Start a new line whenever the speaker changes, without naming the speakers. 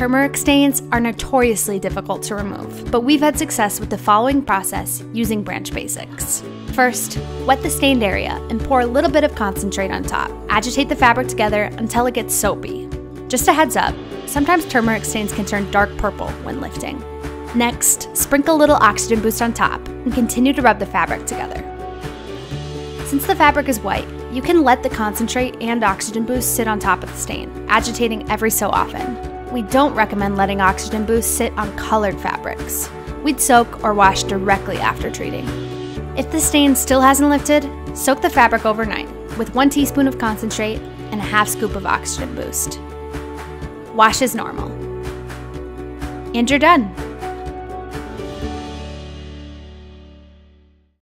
turmeric stains are notoriously difficult to remove, but we've had success with the following process using branch basics. First, wet the stained area and pour a little bit of concentrate on top. Agitate the fabric together until it gets soapy. Just a heads up, sometimes turmeric stains can turn dark purple when lifting. Next, sprinkle a little oxygen boost on top and continue to rub the fabric together. Since the fabric is white, you can let the concentrate and oxygen boost sit on top of the stain, agitating every so often. We don't recommend letting oxygen boost sit on colored fabrics. We'd soak or wash directly after treating. If the stain still hasn't lifted, soak the fabric overnight with one teaspoon of concentrate and a half scoop of oxygen boost. Wash as normal. And you're done.